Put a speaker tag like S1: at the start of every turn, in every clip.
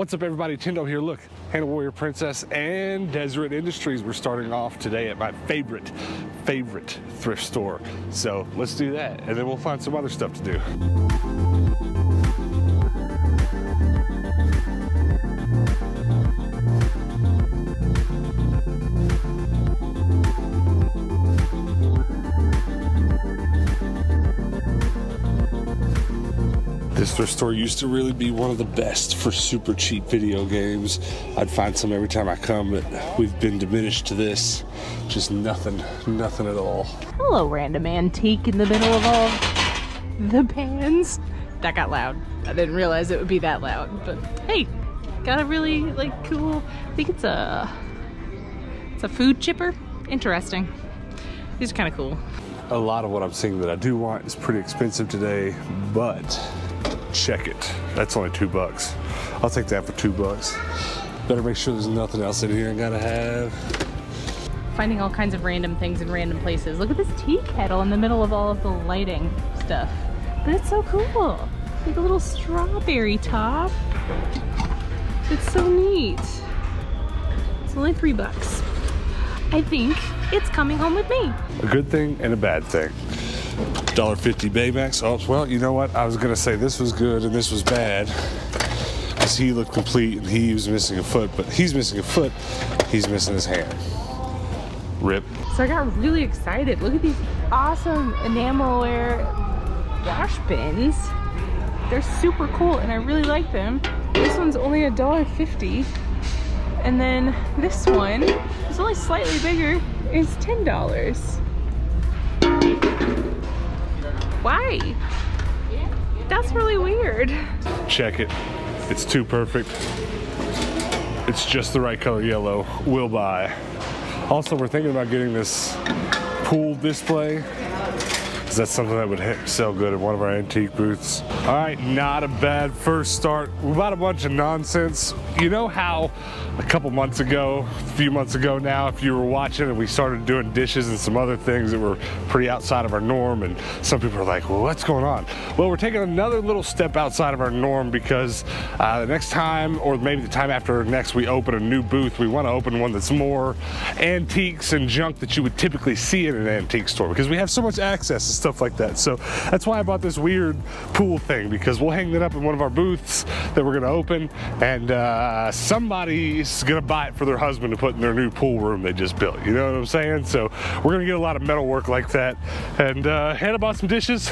S1: What's up everybody, Tendo here. Look, Hannah Warrior Princess and Deseret Industries. We're starting off today at my favorite, favorite thrift store. So let's do that and then we'll find some other stuff to do. Thrift store used to really be one of the best for super cheap video games. I'd find some every time I come, but we've been diminished to this. Just nothing, nothing at all.
S2: Hello, random antique in the middle of all the pans. That got loud. I didn't realize it would be that loud, but hey, got a really like cool. I think it's a it's a food chipper. Interesting. These are kind of cool.
S1: A lot of what I'm seeing that I do want is pretty expensive today, but check it. That's only two bucks. I'll take that for two bucks. Better make sure there's nothing else in here I gotta have.
S2: Finding all kinds of random things in random places. Look at this tea kettle in the middle of all of the lighting stuff. But it's so cool. Like a little strawberry top. It's so neat. It's only three bucks. I think it's coming home with me.
S1: A good thing and a bad thing. $1.50 Baymax. Oh, well, you know what? I was gonna say this was good and this was bad. Because he looked complete and he was missing a foot, but he's missing a foot, he's missing his hand. Rip.
S2: So I got really excited. Look at these awesome enamelware wash bins. They're super cool and I really like them. This one's only a dollar fifty, And then this one is only slightly bigger. It's $10. Why? That's really weird.
S1: Check it. It's too perfect. It's just the right color yellow. Will buy. Also, we're thinking about getting this pool display because that's something that would sell good at one of our antique booths. All right, not a bad first start. We bought a bunch of nonsense. You know how a couple months ago, a few months ago now, if you were watching and we started doing dishes and some other things that were pretty outside of our norm and some people are like, well, what's going on? Well, we're taking another little step outside of our norm because uh, the next time, or maybe the time after next we open a new booth, we want to open one that's more antiques and junk that you would typically see in an antique store because we have so much access to stuff like that. So that's why I bought this weird pool thing because we'll hang it up in one of our booths that we're gonna open and uh, somebody's gonna buy it for their husband to put in their new pool room they just built. You know what I'm saying? So we're gonna get a lot of metal work like that. And uh, Hannah bought some dishes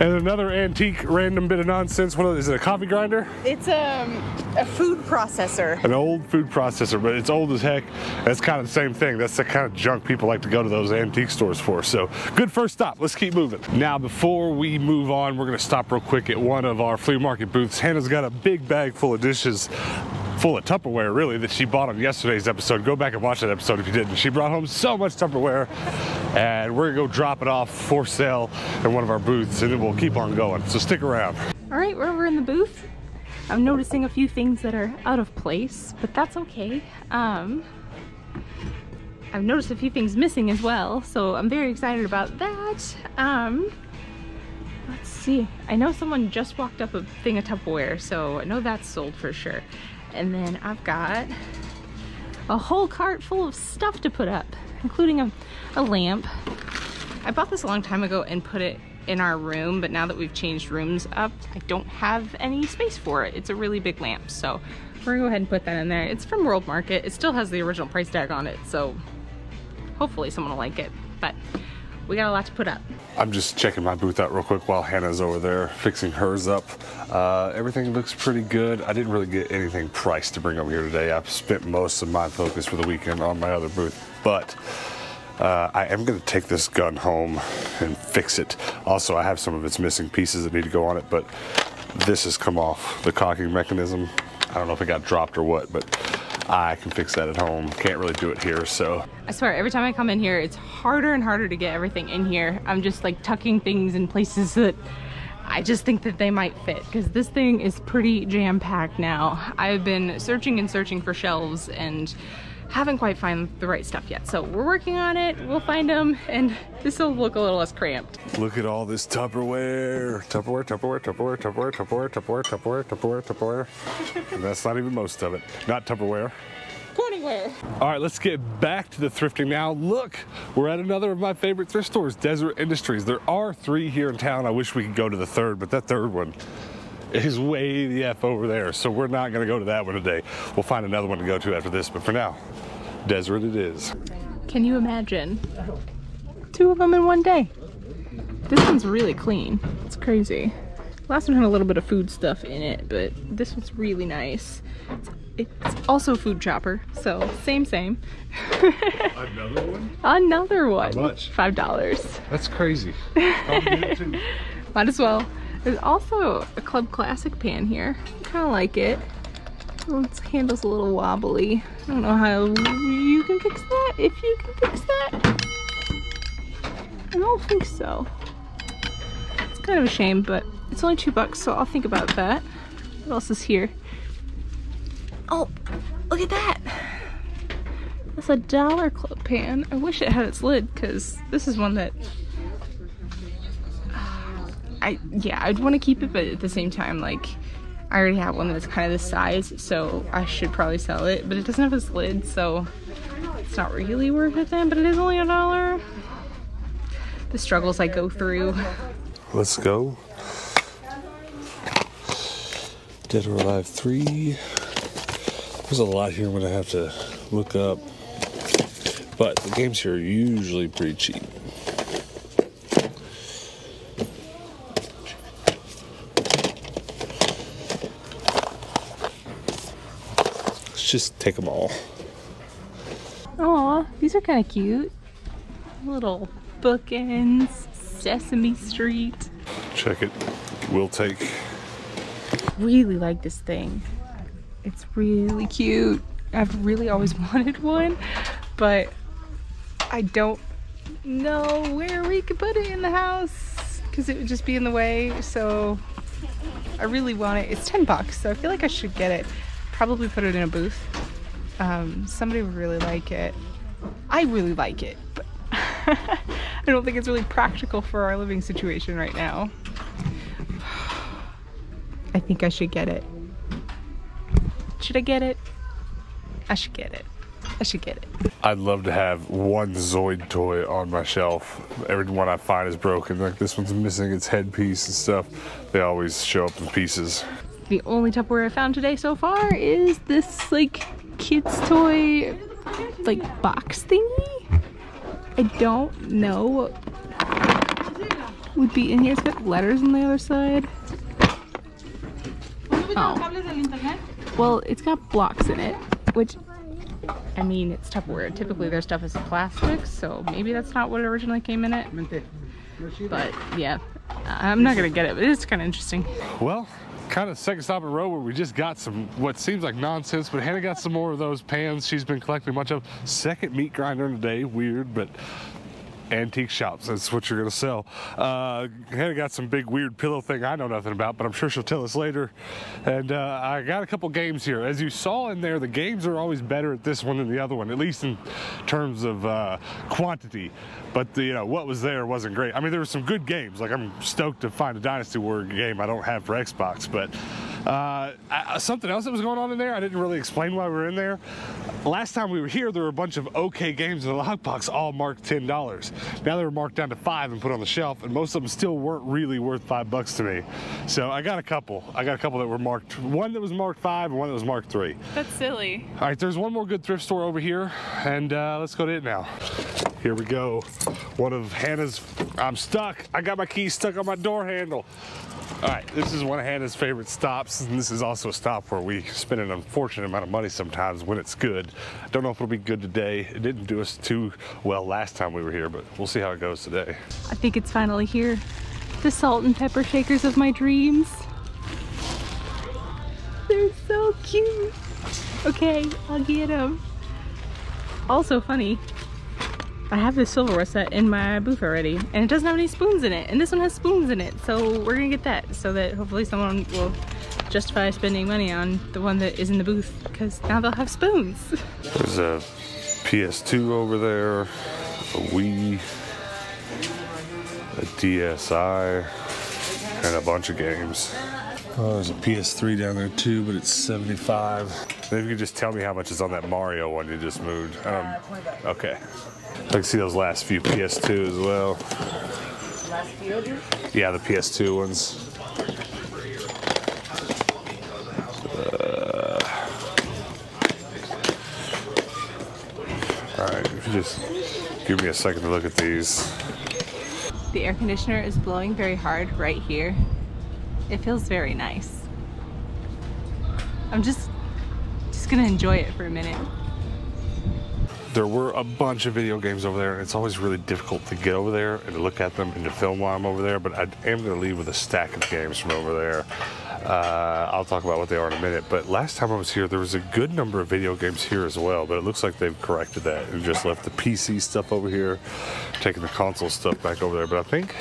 S1: and another antique random bit of nonsense. What is it, a coffee grinder?
S2: It's um, a food processor.
S1: An old food processor, but it's old as heck. That's kind of the same thing. That's the kind of junk people like to go to those antique stores for. So good first stop. Let's keep moving. Now, before we move on, we're gonna stop real quick at one of our flea market booths. Hannah's got a big bag full of dishes full of Tupperware, really, that she bought on yesterday's episode. Go back and watch that episode if you didn't. She brought home so much Tupperware, and we're gonna go drop it off for sale in one of our booths, and then we'll keep on going. So stick around.
S2: All right, we're over in the booth. I'm noticing a few things that are out of place, but that's okay. Um, I've noticed a few things missing as well, so I'm very excited about that. Um, let's see. I know someone just walked up a thing of Tupperware, so I know that's sold for sure. And then I've got a whole cart full of stuff to put up, including a, a lamp. I bought this a long time ago and put it in our room, but now that we've changed rooms up, I don't have any space for it. It's a really big lamp, so we're gonna go ahead and put that in there. It's from World Market. It still has the original price tag on it, so hopefully someone will like it. But we got a lot to put up.
S1: I'm just checking my booth out real quick while Hannah's over there fixing hers up. Uh, everything looks pretty good. I didn't really get anything priced to bring over here today. I've spent most of my focus for the weekend on my other booth, but uh, I am going to take this gun home and fix it. Also, I have some of its missing pieces that need to go on it, but this has come off the cocking mechanism. I don't know if it got dropped or what, but I can fix that at home. Can't really do it here, so.
S2: I swear, every time I come in here, it's harder and harder to get everything in here. I'm just like tucking things in places that I just think that they might fit because this thing is pretty jam-packed now. I've been searching and searching for shelves and haven't quite found the right stuff yet. So we're working on it. We'll find them and this will look a little less cramped.
S1: Look at all this Tupperware. Tupperware, Tupperware, Tupperware, Tupperware, Tupperware, Tupperware, Tupperware, Tupperware, Tupperware. And that's not even most of it. Not Tupperware.
S2: Corningware.
S1: All right, let's get back to the thrifting now. Look, we're at another of my favorite thrift stores, Deseret Industries. There are three here in town. I wish we could go to the third, but that third one is way the F over there. So we're not gonna go to that one today. We'll find another one to go to after this, but for now, Deseret it is.
S2: Can you imagine? Two of them in one day. This one's really clean. It's crazy. Last one had a little bit of food stuff in it, but this one's really nice. It's, it's also food chopper, so same, same.
S1: Another one?
S2: Another one.
S1: How much?
S2: Five dollars.
S1: That's crazy. I'll get it too.
S2: Might as well. There's also a Club Classic pan here. Kind of like it. Its handle's a little wobbly. I don't know how you can fix that. If you can fix that. I don't think so. It's kind of a shame, but it's only two bucks, so I'll think about that. What else is here? Oh, look at that. That's a dollar club pan. I wish it had its lid, because this is one that uh, I yeah, I'd want to keep it, but at the same time, like I already have one that's kind of this size, so I should probably sell it. But it doesn't have a lid, so it's not really worth it then. But it is only a dollar. The struggles I go through.
S1: Let's go. Dead or Alive 3. There's a lot here I'm going to have to look up. But the games here are usually pretty cheap. Just take them all.
S2: Aw, these are kind of cute. Little bookends, Sesame Street.
S1: Check it. We'll take.
S2: Really like this thing. It's really cute. I've really always wanted one, but I don't know where we could put it in the house because it would just be in the way. So I really want it. It's 10 bucks, so I feel like I should get it. Probably put it in a booth. Um, somebody would really like it. I really like it, but I don't think it's really practical for our living situation right now. I think I should get it. Should I get it? I should get it. I should get it.
S1: I'd love to have one Zoid toy on my shelf. Every one I find is broken. Like this one's missing its headpiece and stuff. They always show up in pieces.
S2: The only Tupperware I found today so far is this like kids toy like box thingy. I don't know what would be in here. It's got letters on the other side. Oh. Well, it's got blocks in it, which I mean, it's Tupperware. Typically, their stuff is plastic, so maybe that's not what originally came in it. But yeah, I'm not gonna get it, but it's kind of interesting.
S1: Well, kind of second stop in a row where we just got some what seems like nonsense, but Hannah got some more of those pans she's been collecting a bunch of. Second meat grinder in a day, weird, but antique shops. That's what you're gonna sell. Uh, Hannah got some big weird pillow thing I know nothing about, but I'm sure she'll tell us later. And uh, I got a couple games here. As you saw in there, the games are always better at this one than the other one, at least in terms of uh, quantity. But the, you know what was there wasn't great. I mean, there were some good games. Like I'm stoked to find a Dynasty Warrior game I don't have for Xbox, but. Uh, I, something else that was going on in there, I didn't really explain why we were in there. Last time we were here, there were a bunch of okay games in the lockbox, all marked $10. Now they were marked down to five and put on the shelf, and most of them still weren't really worth five bucks to me. So I got a couple. I got a couple that were marked, one that was marked five and one that was marked three.
S2: That's silly.
S1: All right, there's one more good thrift store over here, and uh, let's go to it now. Here we go. One of Hannah's, I'm stuck. I got my keys stuck on my door handle. All right, this is one of Hannah's favorite stops, and this is also a stop where we spend an unfortunate amount of money sometimes when it's good. Don't know if it'll be good today. It didn't do us too well last time we were here, but we'll see how it goes today.
S2: I think it's finally here. The salt and pepper shakers of my dreams. They're so cute. Okay, I'll get them. Also funny, I have this silverware set in my booth already, and it doesn't have any spoons in it, and this one has spoons in it, so we're gonna get that so that hopefully someone will justify spending money on the one that is in the booth because now they'll have spoons.
S1: There's a PS2 over there, a Wii, a DSi, and a bunch of games. Oh, there's a PS3 down there too, but it's 75. Maybe you could just tell me how much is on that Mario one you just moved. I don't. Okay. I can see those last few PS2 as well. Yeah, the PS2 ones. Uh, all right, just give me a second to look at these.
S2: The air conditioner is blowing very hard right here. It feels very nice. I'm just just gonna enjoy it for a minute.
S1: There were a bunch of video games over there, and it's always really difficult to get over there and to look at them and to film while I'm over there. But I am going to leave with a stack of games from over there. Uh, I'll talk about what they are in a minute. But last time I was here, there was a good number of video games here as well. But it looks like they've corrected that and just left the PC stuff over here, taking the console stuff back over there. But I think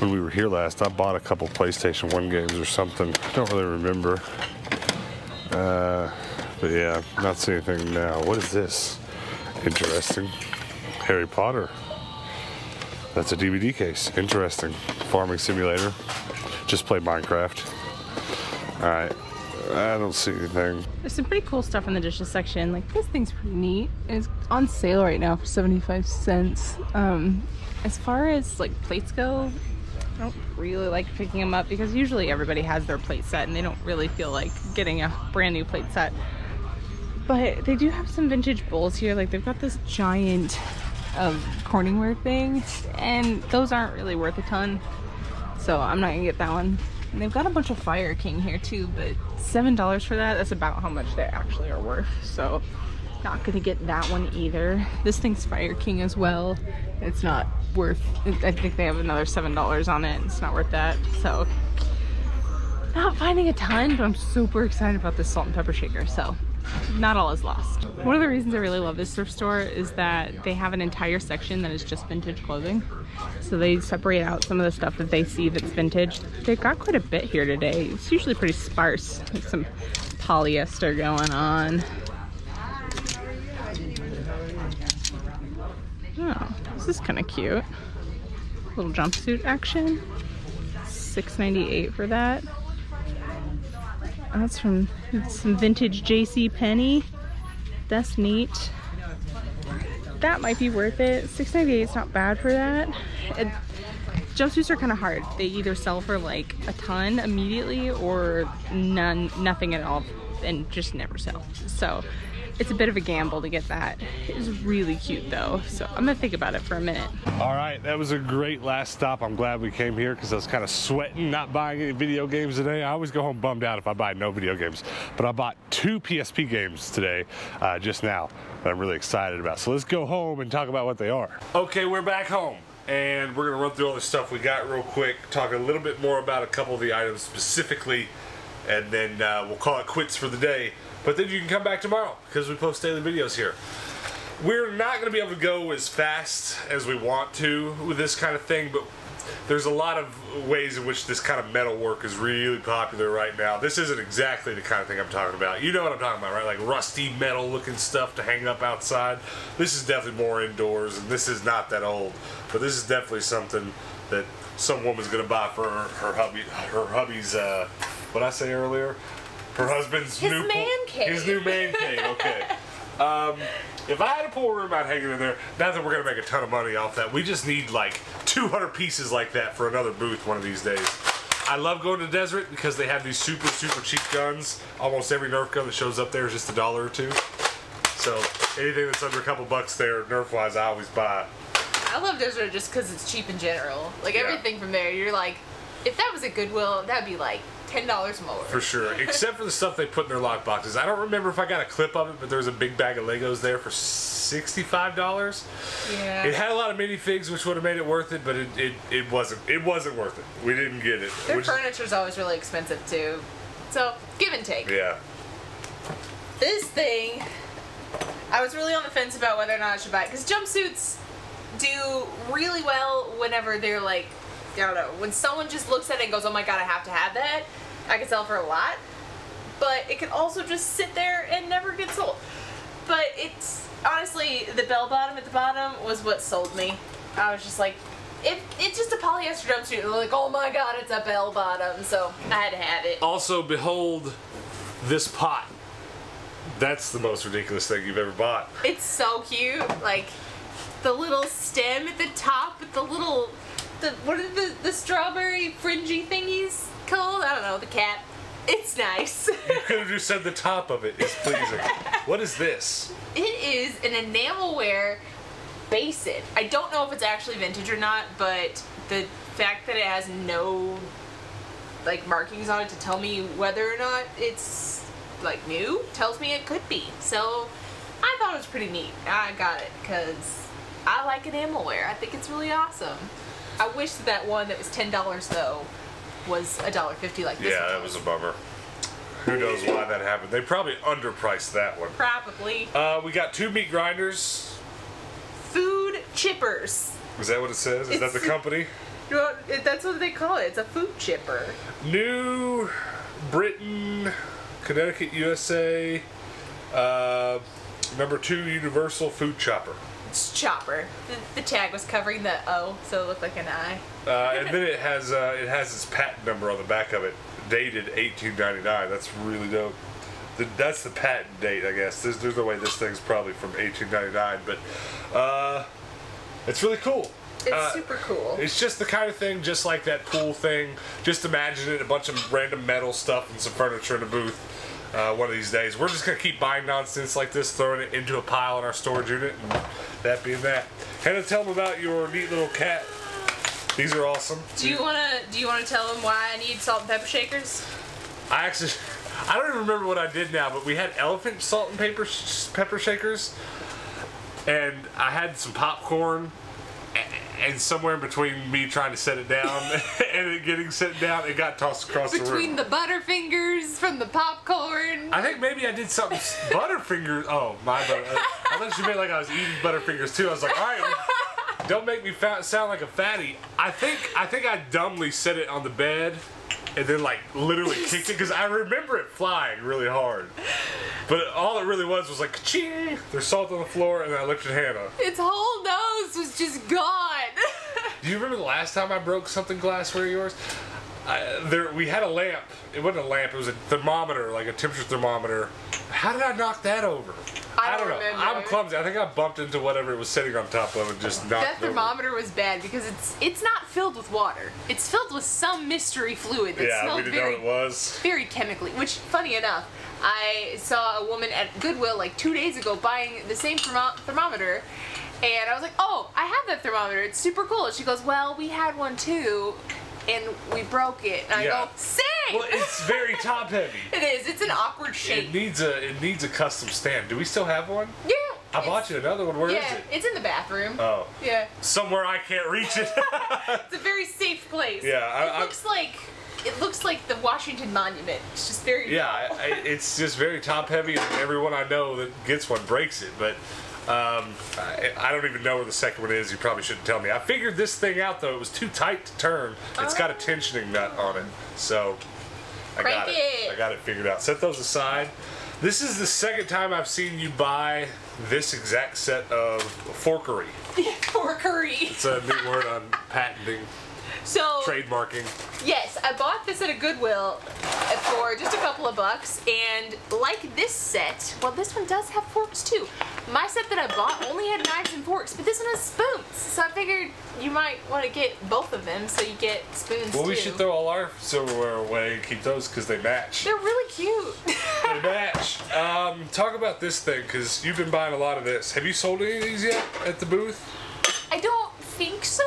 S1: when we were here last, I bought a couple PlayStation 1 games or something. I don't really remember. Uh, but yeah, not seeing anything now. What is this? Interesting. Harry Potter. That's a DVD case. Interesting. Farming simulator. Just play Minecraft. Alright. I don't see anything.
S2: There's some pretty cool stuff in the dishes section. Like this thing's pretty neat. It's on sale right now for 75 cents. Um, as far as like plates go, I don't really like picking them up because usually everybody has their plate set and they don't really feel like getting a brand new plate set. But they do have some vintage bowls here. Like they've got this giant of Corningware thing and those aren't really worth a ton. So I'm not gonna get that one. And they've got a bunch of Fire King here too, but $7 for that, that's about how much they actually are worth. So not gonna get that one either. This thing's Fire King as well. It's not worth, I think they have another $7 on it. It's not worth that. So not finding a ton, but I'm super excited about this salt and pepper shaker. So not all is lost. One of the reasons I really love this thrift store is that they have an entire section that is just vintage clothing. So they separate out some of the stuff that they see that's vintage. They've got quite a bit here today. It's usually pretty sparse. Like some polyester going on. Oh, this is kind of cute. Little jumpsuit action. $6.98 for that. That's from some vintage J.C. Penney. That's neat. That might be worth it. $6.98 is not bad for that. It, jumpsuits are kind of hard. They either sell for like a ton immediately or none, nothing at all, and just never sell. So it's a bit of a gamble to get that. It's really cute though, so I'm gonna think about it for a minute.
S1: All right, that was a great last stop. I'm glad we came here because I was kind of sweating not buying any video games today. I always go home bummed out if I buy no video games, but I bought two PSP games today uh, just now that I'm really excited about. So let's go home and talk about what they are. Okay, we're back home. And we're gonna run through all the stuff we got real quick, talk a little bit more about a couple of the items specifically, and then uh, we'll call it quits for the day. But then you can come back tomorrow because we post daily videos here. We're not going to be able to go as fast as we want to with this kind of thing, but there's a lot of ways in which this kind of metal work is really popular right now. This isn't exactly the kind of thing I'm talking about. You know what I'm talking about, right? Like rusty metal looking stuff to hang up outside. This is definitely more indoors, and this is not that old. But this is definitely something that some woman's going to buy for her, her hubby, her hubby's, uh, what I say earlier? Her husband's
S3: His
S1: new
S3: man
S1: pool-
S3: cave.
S1: His new man cave. Okay. Um, if I had a pool room, I'd hang it in there. Not that we're gonna make a ton of money off that. We just need like 200 pieces like that for another booth one of these days. I love going to Deseret because they have these super super cheap guns. Almost every Nerf gun that shows up there is just a dollar or two. So anything that's under a couple bucks there, Nerf wise, I always buy.
S3: I love Deseret just because it's cheap in general. Like
S1: Yeah.
S3: everything from there, you're like, if that was a Goodwill, that'd be like ten dollars more.
S1: For sure, except for the stuff they put in their lock boxes. I don't remember if I got a clip of it, but there was a big bag of Legos there for sixty-five dollars.
S3: Yeah.
S1: It had a lot of minifigs, which would have made it worth it, but it, it, it wasn't. It wasn't worth it. We didn't get it.
S3: Their
S1: which-
S3: furniture's always really expensive too. So give and take.
S1: yeah.
S3: This thing, I was really on the fence about whether or not I should buy it because jumpsuits do really well whenever they're like, I don't know, when someone just looks at it and goes, "Oh my god, I have to have that." I could sell for a lot, but it could also just sit there and never get sold. But it's honestly the bell bottom at the bottom was what sold me. I was just like, if it's just a polyester jumpsuit, they're like, oh my god, it's a bell bottom, so I had to have it.
S1: Also, behold this pot. That's the most ridiculous thing you've ever bought.
S3: It's so cute, like the little stem at the top with the little, the what are the the strawberry fringy thingies called? I don't know, the cap. It's nice.
S1: You could have just said the top of it is pleasing. what is this?
S3: It is an enamelware basin. I don't know if it's actually vintage or not, but the fact that it has no like markings on it to tell me whether or not it's like new tells me it could be. So I thought it was pretty neat. I got it because I like enamelware. I think it's really awesome. I wish that, one that was ten dollars though was a dollar fifty like this.
S1: Yeah,
S3: one
S1: that was a bummer. Who knows why that happened? They probably underpriced that one.
S3: probably
S1: Uh, we got two meat grinders.
S3: food chippers.
S1: Is that what it says? Is that the
S3: It's-
S1: company?
S3: Well, it- That's what they call it. It's a food chipper.
S1: New Britain, Connecticut, USA. Uh, number two Universal Food Chopper.
S3: It's chopper. The, the tag was covering the O, so it looked like an I.
S1: Uh, and then it has uh, it has its patent number on the back of it, dated 1899. That's really dope. The, that's the patent date, I guess. There's, there's no way this thing's probably from 1899, but uh, it's really cool.
S3: It's
S1: Uh,
S3: super cool.
S1: It's just the kind of thing, just like that pool thing. Just imagine it, a bunch of random metal stuff and some furniture in a booth. Uh, one of these days, we're just gonna keep buying nonsense like this, throwing it into a pile in our storage unit, and that being that. Hannah, tell them about your neat little cat. These are awesome.
S3: Do you wanna do you wanna tell them why I need salt and pepper shakers?
S1: I actually, I don't even remember what I did now, but we had elephant salt and pepper pepper shakers, and I had some popcorn, and somewhere in between me trying to set it down and it getting set down, it got tossed across the room.
S3: Between the butterfingers from the popcorn.
S1: I think maybe I did something Butterfingers. Oh my! Butter, I thought you meant like I was eating Butterfingers too. I was like, all right. Don't make me fa- sound like a fatty. I think I think I dumbly set it on the bed, and then like literally kicked it because I remember it flying really hard. But all it really was was like ching. There's salt on the floor, and I looked at Hannah.
S3: its whole nose was just gone.
S1: Do you remember the last time I broke something glassware of yours? I, there, we had a lamp. It wasn't a lamp. It was a thermometer, like a temperature thermometer. How did I knock that over?
S3: I don't
S1: know.
S3: remember.
S1: I'm clumsy. I think I bumped into whatever it was sitting on top of and just knocked
S3: that
S1: it over.
S3: thermometer was bad because it's it's not filled with water. It's filled with some mystery fluid that
S1: Yeah, we
S3: smelled
S1: know
S3: very
S1: what it was.
S3: very chemically. Which, funny enough, I saw a woman at Goodwill like two days ago buying the same thermo- thermometer, and I was like, "Oh, I have that thermometer. It's super cool." And she goes, "Well, we had one too, and we broke it." And I
S1: Yeah.
S3: go, "Same."
S1: Well, it's very top heavy.
S3: it is. It's an awkward shape.
S1: It needs a it needs a custom stand. Do we still have one?
S3: yeah.
S1: I bought you another one. Where is
S3: Yeah,
S1: it?
S3: it's in the bathroom.
S1: Oh,
S3: yeah,
S1: somewhere I can't reach it.
S3: it's a very safe place.
S1: Yeah, I-
S3: it
S1: I-
S3: looks like it looks like the Washington Monument. It's just very
S1: yeah, I, I, it's just very top heavy, and everyone I know that gets one breaks it. But um, I, I don't even know where the second one is. You probably shouldn't tell me. I figured this thing out though. It was too tight to turn. It's got a tensioning nut on it, so I got it.
S3: it.
S1: I got it figured out. Set those aside. This is the second time I've seen you buy this exact set of forkery.
S3: for curry.
S1: It's a new word on patenting,
S3: So
S1: trademarking.
S3: Yes, I bought this at a Goodwill for just a couple of bucks, and like this set, well, this one does have forks too. My set that I bought only had knives and forks, but this one has spoons. So I figured you might want to get both of them so you get spoons
S1: Well,
S3: too.
S1: we should throw all our silverware away and keep those because they match.
S3: They're really cute.
S1: They match. Um, talk about this thing because you've been buying a lot of this. Have you sold any of these yet at the booth?
S3: I don't think so.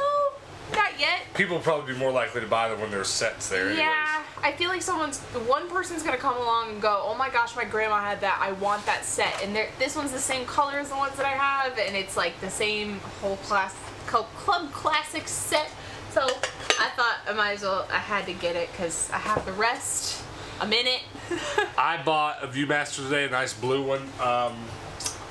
S3: Not yet.
S1: People will probably be more likely to buy them when there's sets there. Anyways.
S3: Yeah, I feel like someone's one person's gonna come along and go, "Oh my gosh, my grandma had that. I want that set." And this one's the same color as the ones that I have, and it's like the same whole class club classic set. So I thought I might as well. I had to get it because I have the rest. I'm in it.
S1: I bought a ViewMaster today, a nice blue one. Um,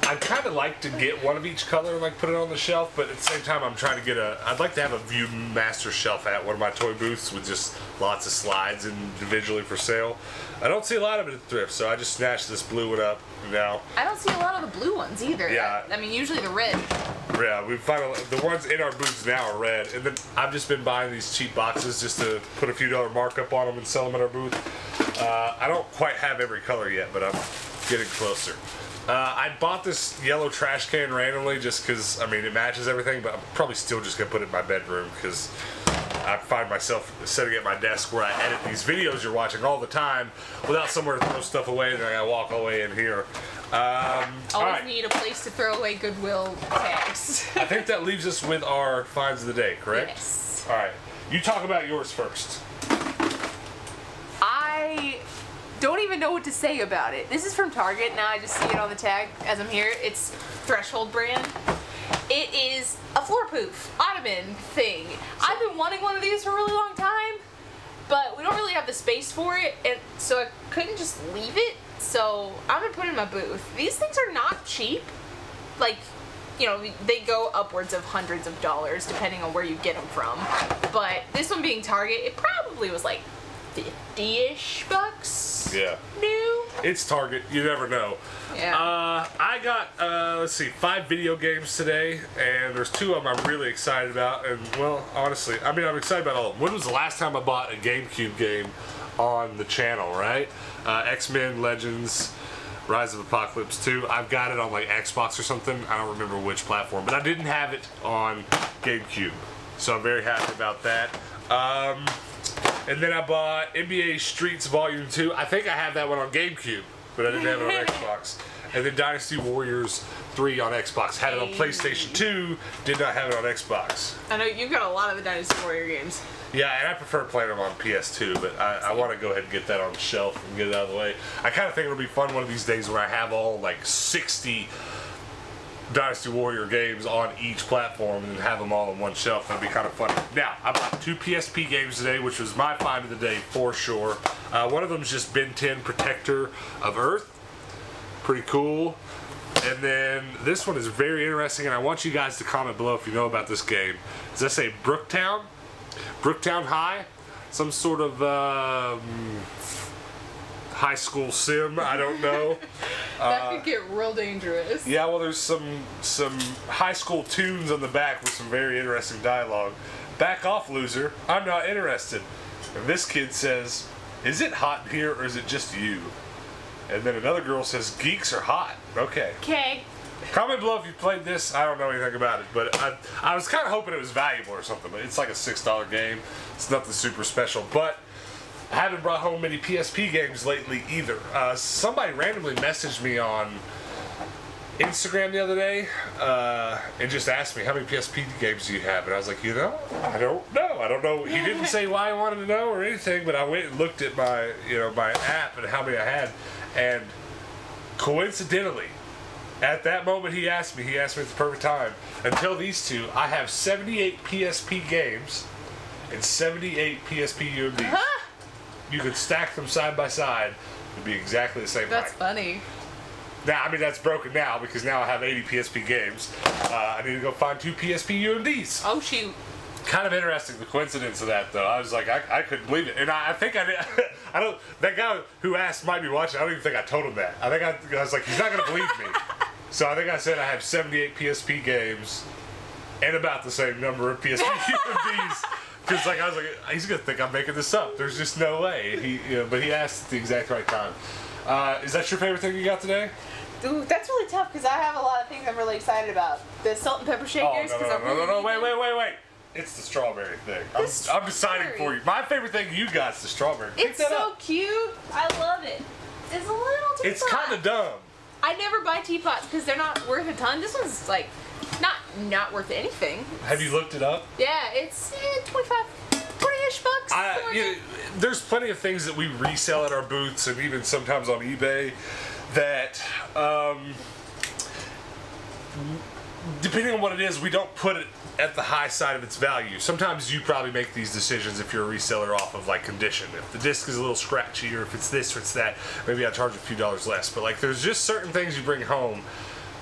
S1: I'd kind of like to get one of each color and like put it on the shelf, but at the same time, I'm trying to get a. I'd like to have a Viewmaster shelf at one of my toy booths with just lots of slides individually for sale. I don't see a lot of it at thrift, so I just snatched this blue one up now.
S3: I don't see a lot of the blue ones either.
S1: Yeah.
S3: I, I mean, usually the red.
S1: Yeah, we finally the ones in our booths now are red, and then I've just been buying these cheap boxes just to put a few dollar markup on them and sell them at our booth. Uh, I don't quite have every color yet, but I'm getting closer. Uh, I bought this yellow trash can randomly just because I mean it matches everything, but I'm probably still just gonna put it in my bedroom because I find myself sitting at my desk where I edit these videos you're watching all the time without somewhere to throw stuff away, and then I gotta walk all the way in here. Um,
S3: Always
S1: right.
S3: need a place to throw away Goodwill tags.
S1: I think that leaves us with our finds of the day, correct?
S3: yes.
S1: All right. You talk about yours first.
S3: I don't even know what to say about it. This is from Target. Now I just see it on the tag as I'm here. It's Threshold brand. It is a floor poof ottoman thing. I've been wanting one of these for a really long time, but we don't really have the space for it, and so I couldn't just leave it. So I'm gonna put it in my booth. These things are not cheap. Like, you know, they go upwards of hundreds of dollars depending on where you get them from. But this one being Target, it probably was like 50-ish bucks.
S1: Yeah.
S3: New.
S1: It's Target. You never know.
S3: Yeah.
S1: Uh, I got uh, let's see, five video games today, and there's two of them I'm really excited about. And well, honestly, I mean, I'm excited about all of them. When was the last time I bought a GameCube game on the channel? Right? Uh, X Men Legends. Rise of Apocalypse 2. I've got it on like Xbox or something. I don't remember which platform, but I didn't have it on GameCube. So I'm very happy about that. Um, and then I bought NBA Streets Volume 2. I think I have that one on GameCube, but I didn't have it on Xbox. And then Dynasty Warriors 3 on Xbox. Had it on PlayStation 2, did not have it on Xbox.
S3: I know you've got a lot of the Dynasty Warrior games.
S1: Yeah, and I prefer playing them on PS2, but I, I want to go ahead and get that on the shelf and get it out of the way. I kind of think it'll be fun one of these days where I have all like 60 Dynasty Warrior games on each platform and have them all on one shelf. That'd be kind of fun. Now, I bought two PSP games today, which was my find of the day for sure. Uh, one of them is just Ben 10 Protector of Earth. Pretty cool. And then this one is very interesting, and I want you guys to comment below if you know about this game. Does that say Brooktown? Brooktown High? Some sort of um, high school sim? I don't know.
S3: That uh, could get real dangerous.
S1: Yeah, well, there's some some high school tunes on the back with some very interesting dialogue. Back off, loser. I'm not interested. And this kid says, "Is it hot here, or is it just you?" And then another girl says, "Geeks are hot." Okay.
S3: Okay.
S1: Comment below if you played this. I don't know anything about it, but I, I was kind of hoping it was valuable or something. But it's like a six dollar game. It's nothing super special. But I haven't brought home many PSP games lately either. Uh, somebody randomly messaged me on Instagram the other day uh, and just asked me how many PSP games do you have, and I was like, you know, I don't know. I don't know. He didn't say why I wanted to know or anything, but I went and looked at my you know my app and how many I had, and coincidentally. At that moment, he asked me. He asked me at the perfect time. Until these two, I have 78 PSP games and 78 PSP UMDs. You could stack them side by side. It'd be exactly the same
S3: That's
S1: height.
S3: funny.
S1: Now, I mean, that's broken now because now I have 80 PSP games. Uh, I need to go find two PSP UMDs.
S3: Oh shoot.
S1: Kind of interesting, the coincidence of that, though. I was like, I, I couldn't believe it. And I, I think I did. I don't, that guy who asked might be watching. I don't even think I told him that. I think I, I was like, he's not going to believe me. So I think I said I have 78 PSP games and about the same number of PSP UMDs. Because like I was like, he's gonna think I'm making this up. There's just no way. He, you know, but he asked at the exact right time. Uh, is that your favorite thing you got today?
S3: Dude, that's really tough because I have a lot of things I'm really excited about. The salt and pepper
S1: Oh
S3: shakers.
S1: no
S3: 'cause
S1: no
S3: I
S1: no
S3: really
S1: no no!
S3: need
S1: Wait wait wait wait! It's the strawberry thing. I'm,
S3: The
S1: I'm deciding for you. My favorite thing you got is the strawberry. Pick
S3: It's so
S1: up.
S3: cute. I love it. It's a little too
S1: It's kind of dumb.
S3: I never buy teapots because they're not worth a ton. This one's like not not worth anything.
S1: Have you looked it up?
S3: Yeah, it's eh, 25, 20-ish bucks.
S1: I, you know, there's plenty of things that we resell at our booths and even sometimes on eBay that, um, depending on what it is, we don't put it at the high side of its value. Sometimes you probably make these decisions if you're a reseller off of like condition. If the disc is a little scratchy or if it's this or it's that, maybe I charge a few dollars less. But like there's just certain things you bring home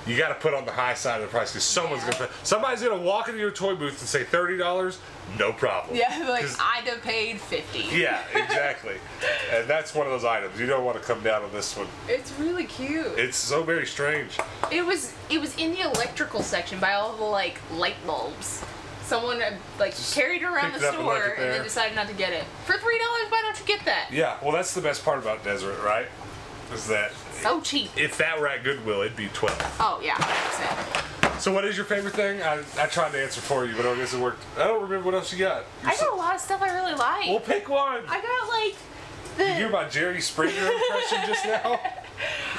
S1: you got to put on the high side of the price because someone's
S3: Yeah.
S1: gonna pay. Somebody's gonna walk into your toy booth and say thirty dollars, no problem.
S3: Yeah, like I'd have paid fifty.
S1: yeah, exactly. and that's one of those items you don't want to come down on this one.
S3: It's really cute.
S1: It's so very strange.
S3: It was it was in the electrical section by all the like light bulbs. Someone uh, like carried it around the
S1: up and
S3: store and, then decided not to get it for three dollars. Why don't you get that?
S1: Yeah, well, that's the best part about Deseret, right? Is that
S3: So cheap.
S1: if that were at Goodwill, it'd be twelve.
S3: Oh yeah, 100%.
S1: So, what is your favorite thing? I, I tried to answer for you, but I guess it worked. I don't remember what else you got. You
S3: I
S1: said-
S3: got a lot of stuff I really like.
S1: Well, pick one.
S3: I got like the
S1: You hear my Jerry Springer impression just now?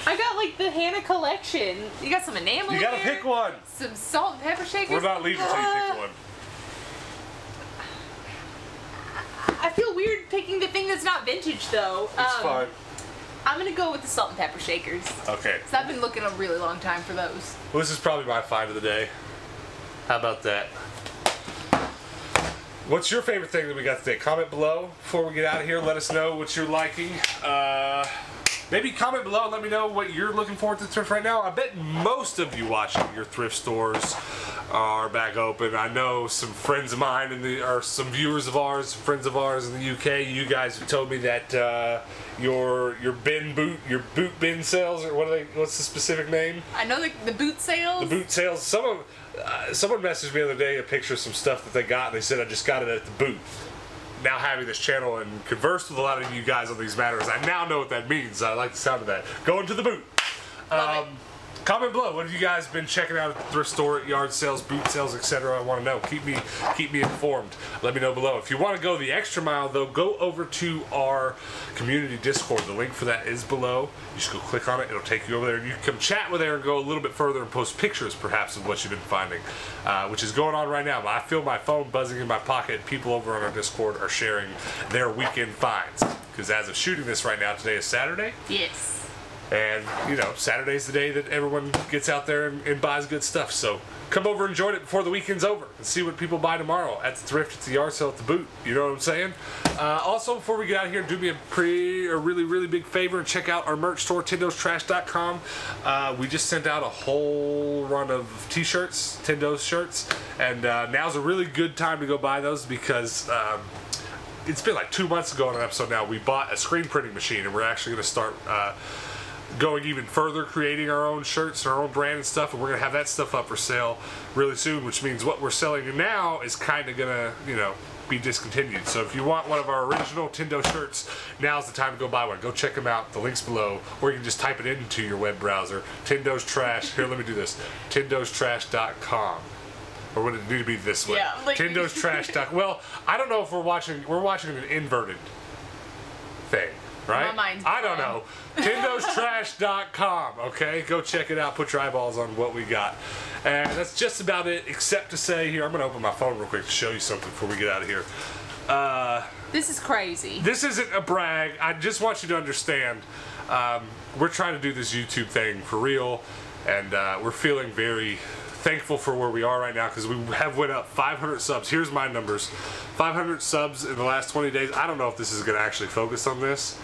S3: I got like the Hannah collection. You got some enamel.
S1: You gotta pick one.
S3: Some salt and pepper shakers.
S1: We're not leaving until you
S3: Uh,
S1: pick one.
S3: I feel weird picking the thing that's not vintage though.
S1: It's
S3: Um,
S1: fine.
S3: I'm gonna go with the salt and pepper shakers.
S1: Okay.
S3: Cause I've been looking a really long time for those.
S1: Well, this is probably my find of the day. How about that? What's your favorite thing that we got today? Comment below before we get out of here. Let us know what you're liking. Uh, maybe comment below and let me know what you're looking forward to thrift right now. I bet most of you watching your thrift stores are back open. I know some friends of mine and the or some viewers of ours, some friends of ours in the UK. You guys have told me that uh, your your bin boot your boot bin sales or what are they? What's the specific name?
S3: I know the, the boot sales.
S1: the boot sales. Some of uh, someone messaged me the other day a picture of some stuff that they got. And they said I just got it at the booth. Now having this channel and conversed with a lot of you guys on these matters, I now know what that means. I like the sound of that. Going to the boot. Um, comment below. What have you guys been checking out at the thrift store, yard sales, boot sales, etc.? I want to know. Keep me keep me informed. Let me know below. If you want to go the extra mile, though, go over to our community Discord. The link for that is below. You just go click on it. It'll take you over there, you can come chat with there and go a little bit further and post pictures, perhaps, of what you've been finding, uh, which is going on right now. But I feel my phone buzzing in my pocket. People over on our Discord are sharing their weekend finds. Because as of shooting this right now, today is Saturday.
S3: Yes.
S1: And, you know, Saturday's the day that everyone gets out there and, and buys good stuff. So come over and join it before the weekend's over and see what people buy tomorrow at the thrift, at the yard sale, at the boot. You know what I'm saying? Uh, also, before we get out of here, do me a pretty, a really, really big favor and check out our merch store, TendosTrash.com. Uh, we just sent out a whole run of t-shirts, Tendos shirts, and uh, now's a really good time to go buy those because um, it's been like two months ago on an episode now. We bought a screen printing machine, and we're actually going to start uh, going even further, creating our own shirts, our own brand and stuff. And we're going to have that stuff up for sale really soon, which means what we're selling now is kind of going to, you know, be discontinued. So if you want one of our original Tendo shirts, now's the time to go buy one. Go check them out. The link's below, or you can just type it into your web browser. Tendo's Trash. Here, let me do this. TendosTrash.com. Or would it need to be this way?
S3: Yeah, like-
S1: Tendo's Trash. Well, I don't know if we're watching. We're watching an inverted thing, right? I don't know. TendosTrash.com. Okay, go check it out. Put your eyeballs on what we got, and that's just about it. Except to say, here I'm gonna open my phone real quick to show you something before we get out of here. Uh,
S3: This is crazy.
S1: this isn't a brag. I just want you to understand. Um, we're trying to do this YouTube thing for real, and uh, we're feeling very thankful for where we are right now because we have went up 500 subs. Here's my numbers: 500 subs in the last 20 days. I don't know if this is going to actually focus on this.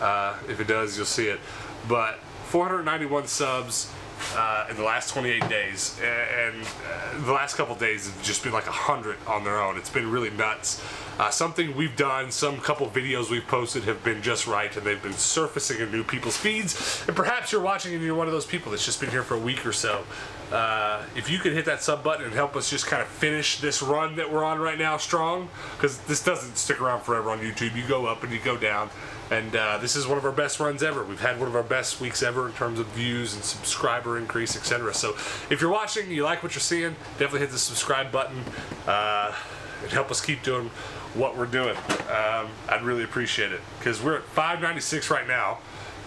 S1: Uh, if it does, you'll see it. But 491 subs uh, in the last 28 days, and uh, the last couple days have just been like a 100 on their own. It's been really nuts. Uh, something we've done, some couple videos we've posted have been just right, and they've been surfacing in new people's feeds. And perhaps you're watching and you're one of those people that's just been here for a week or so. Uh, if you could hit that sub button and help us just kind of finish this run that we're on right now strong, because this doesn't stick around forever on YouTube. You go up and you go down. And uh, this is one of our best runs ever. We've had one of our best weeks ever in terms of views and subscriber increase, etc. So if you're watching, you like what you're seeing, definitely hit the subscribe button uh, and help us keep doing what we're doing. Um, I'd really appreciate it because we're at 596 right now.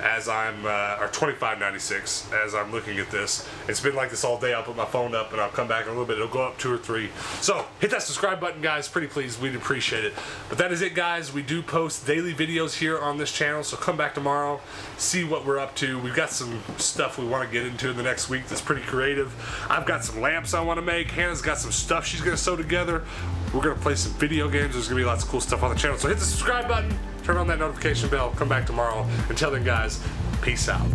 S1: As I'm, uh, or 25.96 as I'm looking at this. It's been like this all day. I'll put my phone up and I'll come back in a little bit. It'll go up two or three. So hit that subscribe button, guys. Pretty please. We'd appreciate it. But that is it, guys. We do post daily videos here on this channel. So come back tomorrow, see what we're up to. We've got some stuff we want to get into in the next week that's pretty creative. I've got some lamps I want to make. Hannah's got some stuff she's going to sew together. We're going to play some video games. There's going to be lots of cool stuff on the channel. So hit the subscribe button, turn on that notification bell, come back tomorrow. Until then, guys, peace out.